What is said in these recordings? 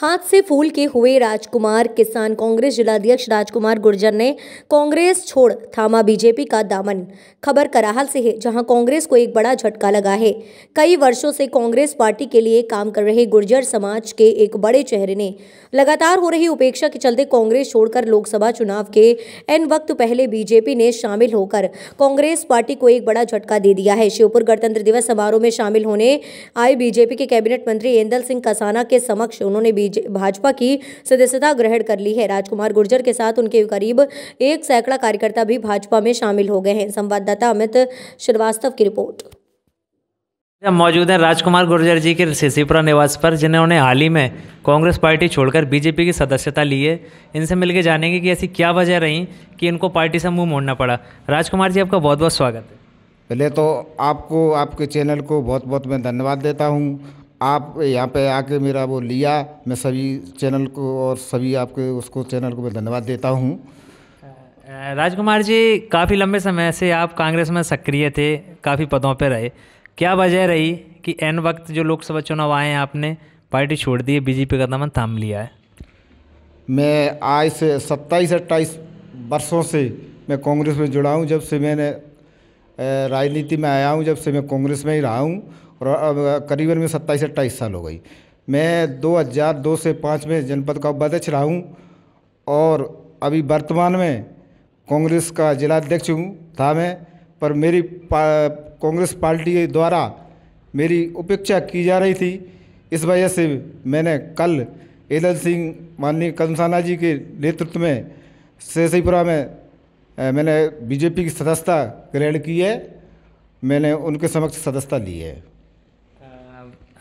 हाथ से फूल के हुए राजकुमार, किसान कांग्रेस जिलाध्यक्ष राजकुमार गुर्जर ने कांग्रेस छोड़ थामा बीजेपी का दामन। खबर कराहल से है, जहाँ कांग्रेस को एक बड़ा झटका लगा है। कई वर्षों से कांग्रेस पार्टी के लिए काम कर रहे गुर्जर समाज के एक बड़े चेहरे ने लगातार हो रही उपेक्षा के चलते कांग्रेस छोड़कर लोकसभा चुनाव के एन वक्त पहले बीजेपी ने शामिल होकर कांग्रेस पार्टी को एक बड़ा झटका दे दिया है। श्योपुर गणतंत्र दिवस समारोह में शामिल होने आए बीजेपी के कैबिनेट मंत्री एंदल सिंह कसाना के समक्ष उन्होंने भाजपा की सदस्यता ग्रहण कर ली है। राजकुमार गुर्जर के साथ उनके करीब एक सैकड़ा कार्यकर्ता भी भाजपा में शामिल हो गए हैं। संवाददाता अमित श्रीवास्तव की रिपोर्ट। हम मौजूद हैं राजकुमार गुर्जर जी के सिसीपुरा निवास पर जिन्होंने हाल ही में कांग्रेस पार्टी छोड़कर बीजेपी की सदस्यता ली है। इनसे मिलकर जानेंगे कि ऐसी क्या वजह रही कि इनको पार्टी से मुँह मोड़ना पड़ा। राजकुमार जी आपका बहुत बहुत स्वागत है। पहले तो आपको आपके चैनल को बहुत बहुत मैं धन्यवाद देता हूँ। आप यहाँ पे आके मेरा वो लिया। मैं सभी चैनल को और सभी आपके उसको चैनल को मैं धन्यवाद देता हूँ। राजकुमार जी काफ़ी लंबे समय से आप कांग्रेस में सक्रिय थे काफ़ी पदों पर रहे। क्या वजह रही कि एन वक्त जो लोकसभा चुनाव आए हैं आपने पार्टी छोड़ दी है बीजेपी का दामन थाम लिया है? मैं आज से सत्ताईस अट्ठाईस वर्षों से मैं कांग्रेस में जुड़ा हूँ। जब से मैंने राजनीति में आया हूँ जब से मैं कांग्रेस में ही रहा हूँ करीबन में सत्ताईस अट्ठाईस साल हो गई। मैं 2002 से 5 में जनपद का उपाध्यक्ष रहा हूँ और अभी वर्तमान में कांग्रेस का जिलाध्यक्ष हूँ था मैं पर मेरी पा, कांग्रेस पार्टी द्वारा मेरी उपेक्षा की जा रही थी। इस वजह से मैंने कल एदल सिंह माननीय कंसाना जी के नेतृत्व में शेषईपुरा में मैंने बीजेपी की सदस्यता ग्रहण की है। मैंने उनके समक्ष सदस्यता ली है।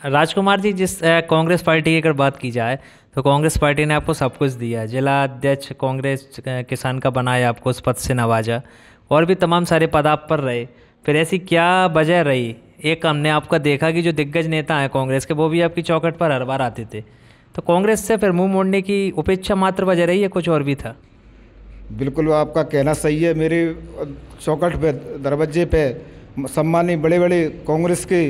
राजकुमार जी, जिस कांग्रेस पार्टी की अगर बात की जाए तो कांग्रेस पार्टी ने आपको सब कुछ दिया जिला अध्यक्ष, कांग्रेस किसान का बनाया आपको उस पद से नवाजा। और भी तमाम सारे पद आप पर रहे। फिर ऐसी क्या वजह रही? एक हमने आपका देखा कि जो दिग्गज नेता हैं कांग्रेस के, वो भी आपकी चौकट पर हर बार आते थे। तो कांग्रेस से फिर मुँह मोड़ने की उपेक्षा मात्र वजह रही है, कुछ और भी था? बिल्कुल, आपका कहना सही है। मेरे चौकट पे, दरवाजे पे सम्मानी बड़े बड़े कांग्रेस के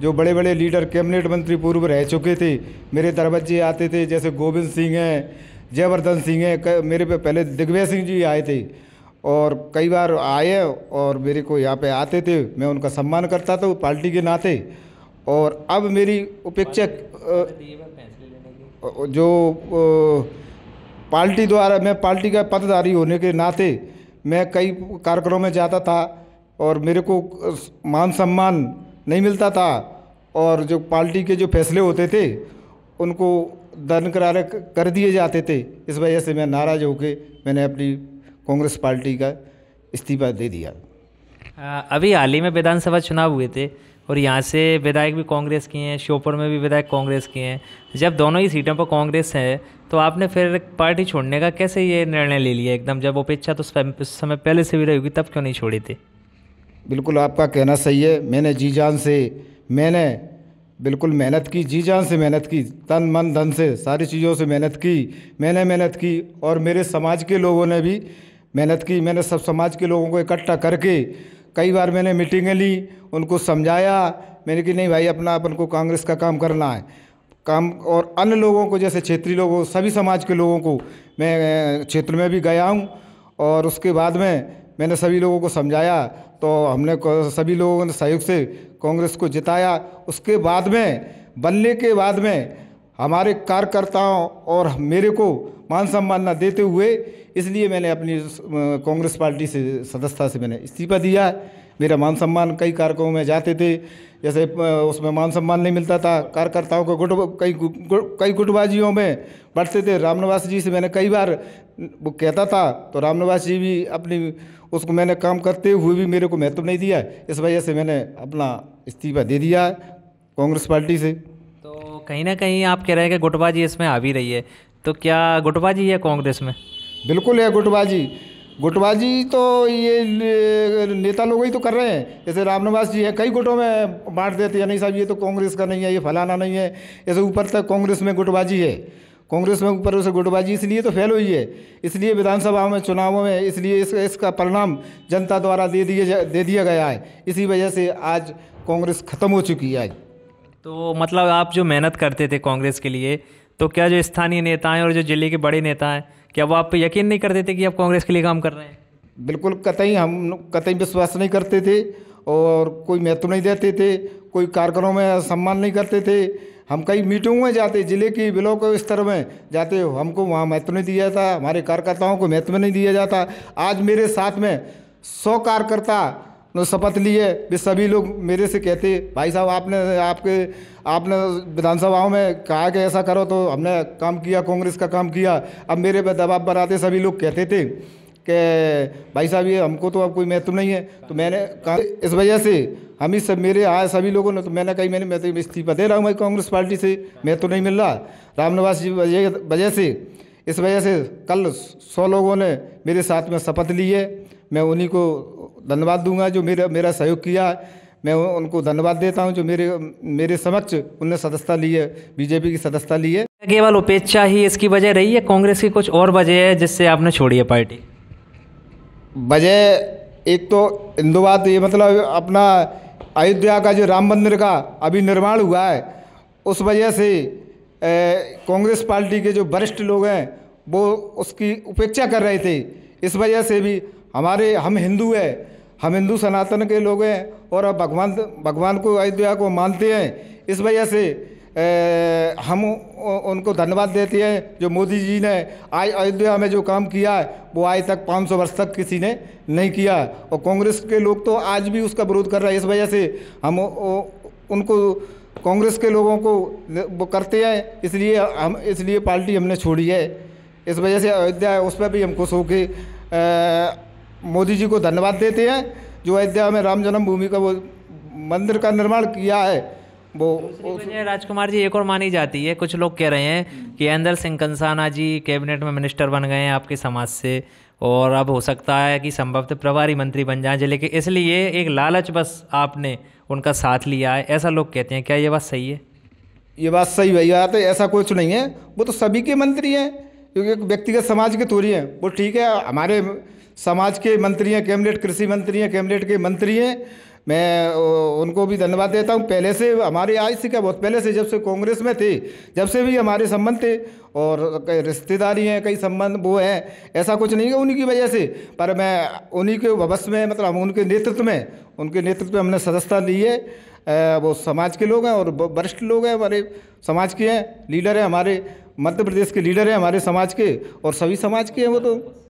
जो बड़े बड़े लीडर, कैबिनेट मंत्री पूर्व रह चुके थे, मेरे दरवाजे आते थे, जैसे गोविंद सिंह हैं, जयवर्धन सिंह हैं मेरे पे पहले दिग्विजय सिंह जी आए थे, और कई बार आए और मेरे को यहाँ पे आते थे, मैं उनका सम्मान करता था पार्टी के नाते, और अब मेरी उपेक्षा जो पार्टी द्वारा, मैं पार्टी का पदधारी होने के नाते, मैं कई कार्यक्रमों में जाता था, और मेरे को मान सम्मान नहीं मिलता था। और जो पार्टी के जो फैसले होते थे उनको दन करार कर दिए जाते थे। इस वजह से मैं नाराज़ होकर मैंने अपनी कांग्रेस पार्टी का इस्तीफा दे दिया। अ, अभी हाल ही में विधानसभा चुनाव हुए थे और यहाँ से विधायक भी कांग्रेस के हैं श्योपुर में भी विधायक कांग्रेस के हैं। जब दोनों ही सीटों पर कांग्रेस है तो आपने फिर पार्टी छोड़ने का कैसे ये निर्णय ले लिया? एकदम जब उपेक्षा तो समय पहले से भी रही होगी तब क्यों नहीं छोड़ी थी? बिल्कुल आपका कहना सही है। मैंने जी जान से मैंने बिल्कुल मेहनत की, जी जान से मेहनत की, तन मन धन से सारी चीज़ों से मेहनत की, मैंने मेहनत की और मेरे समाज के लोगों ने भी मेहनत की। मैंने सब समाज के लोगों को इकट्ठा करके कई बार मैंने मीटिंगें ली, उनको समझाया, मैंने कि नहीं भाई, अपना अपन को कांग्रेस का काम करना है। काम और अन्य लोगों को, जैसे क्षेत्रीय लोगों, सभी समाज के लोगों को मैं क्षेत्र में भी गया हूँ और उसके बाद में मैंने सभी लोगों को समझाया तो हमने सभी लोगों ने सहयोग से कांग्रेस को जिताया। उसके बाद में, बनने के बाद में, हमारे कार्यकर्ताओं और मेरे को मान सम्मान न देते हुए, इसलिए मैंने अपनी कांग्रेस पार्टी से, सदस्यता से मैंने इस्तीफा दिया। मेरा मान सम्मान कई कार्यक्रमों में जाते थे। जैसे उसमें मान सम्मान नहीं मिलता था। कार्यकर्ताओं को गुट, कई गु- गु- कई गुटबाजियों में बढ़ते थे। रामनिवास जी से मैंने कई बार वो कहता था तो रामनिवास जी भी अपनी उसको मैंने काम करते हुए भी मेरे को महत्व नहीं दिया। इस वजह से मैंने अपना इस्तीफा दे दिया है कांग्रेस पार्टी से। तो कहीं ना कहीं आप कह रहे हैं कि गुटबाजी इसमें आ भी रही है। तो क्या गुटबाजी है कांग्रेस में? बिल्कुल है गुटबाजी। गुटबाजी तो ये नेता लोग ही तो कर रहे हैं। जैसे रामनिवास जी है कई गुटों में बांट देते हैं नहीं साहब ये तो कांग्रेस का नहीं है ये फलाना नहीं है। ऐसे ऊपर तक कांग्रेस में गुटबाजी है। कांग्रेस में ऊपर से गुटबाजी इसलिए तो फेल हुई है। इसलिए विधानसभा में चुनावों में इसलिए इस, इसका परिणाम जनता द्वारा दे दिए दे दिया गया है। इसी वजह से आज कांग्रेस खत्म हो चुकी है। तो मतलब आप जो मेहनत करते थे कांग्रेस के लिए तो क्या जो स्थानीय नेता हैं और जो ज़िले के बड़े नेता हैं क्या वो आप यकीन नहीं करते थे कि आप कांग्रेस के लिए काम कर रहे हैं? बिल्कुल कतई हम कतई विश्वास नहीं करते थे और कोई महत्व नहीं देते थे कोई कार्यक्रमों में सम्मान नहीं करते थे। हम कई मीटिंगों में जाते, ज़िले की ब्लॉक स्तर में जाते, हमको वहाँ महत्व नहीं दिया जाता, हमारे कार्यकर्ताओं को महत्व नहीं दिया जाता। आज मेरे साथ में सौ कार्यकर्ता ने शपथ लिए वे सभी लोग मेरे से कहते, भाई साहब, आपने, आपके, आपने विधानसभाओं में कहा कि ऐसा करो तो हमने काम किया, कांग्रेस का काम किया। अब मेरे पे दबाव बनाते, सभी लोग कहते थे कि भाई साहब, ये हमको तो अब कोई महत्व नहीं है। तो मैंने कहा, इस वजह से हम ही सब मेरे आए सभी लोगों ने तो मैंने कही, मैंने, मैं तो इस्तीफा दे रहा हूँ मैं कांग्रेस पार्टी से, मैं तो नहीं मिल रहा। रामनिवास जी वजह वजह से, इस वजह से कल सौ लोगों ने मेरे साथ में शपथ ली है। मैं उन्हीं को धन्यवाद दूँगा जो मेरा मेरा सहयोग किया मैं उनको धन्यवाद देता हूँ जो मेरे मेरे समक्ष उनने सदस्यता ली है, बीजेपी की सदस्यता ली है। केवल उपेक्षा ही इसकी वजह रही है, कांग्रेस की कुछ और वजह है जिससे आपने छोड़ी है पार्टी? वजह एक तो हिंदुवाद ये मतलब अपना अयोध्या का जो राम मंदिर का अभी निर्माण हुआ है, उस वजह से कांग्रेस पार्टी के जो वरिष्ठ लोग हैं, वो उसकी उपेक्षा कर रहे थे। इस वजह से भी हमारे, हम हिंदू हैं, हम हिंदू सनातन के लोग हैं और भगवान भगवान को अयोध्या को मानते हैं। इस वजह से हम उनको धन्यवाद देते हैं, जो मोदी जी ने आज अयोध्या में जो काम किया है, वो आज तक 500 वर्ष तक किसी ने नहीं किया और कांग्रेस के लोग तो आज भी उसका विरोध कर रहे हैं, इस वजह से हम उनको, कांग्रेस के लोगों को वो करते हैं, इसलिए हम, इसलिए पार्टी हमने छोड़ी है। इस वजह से अयोध्या उस पर भी हम खुश होकर मोदी जी को धन्यवाद देते हैं, जो अयोध्या में राम जन्मभूमि का वो मंदिर का निर्माण किया है वो राजकुमार जी एक और मानी जाती है। कुछ लोग कह रहे हैं कि अंदर सिंह कंसाना जी कैबिनेट में मिनिस्टर बन गए हैं आपके समाज से और अब हो सकता है कि संभवतः प्रभारी मंत्री बन जाए ज़िले के इसलिए एक लालच बस आपने उनका साथ लिया है। ऐसा लोग कहते हैं। क्या ये बात सही है? ये बात सही भैया तो ऐसा कुछ नहीं है। वो तो सभी के मंत्री हैं क्योंकि व्यक्तिगत समाज के थोड़ी हैं। वो ठीक है हमारे समाज के मंत्री हैं कैबिनेट कृषि मंत्री हैं कैबिनेट के मंत्री हैं मैं उनको भी धन्यवाद देता हूँ। पहले से हमारे आज से क्या बहुत? पहले से जब से कांग्रेस में थे, जब से भी हमारे संबंध थे, और कई रिश्तेदारी हैं, कई संबंध वो हैं, ऐसा कुछ नहीं है उन्हीं की वजह से। पर मैं, उन्हीं के भवस में मतलब हम उनके नेतृत्व में, उनके नेतृत्व में हमने सदस्यता ली है। वो समाज के लोग हैं और वरिष्ठ लोग हैं, हमारे समाज के हैं, लीडर हैं हमारे, मध्य प्रदेश के लीडर हैं हमारे समाज के, और सभी समाज के हैं वो तो।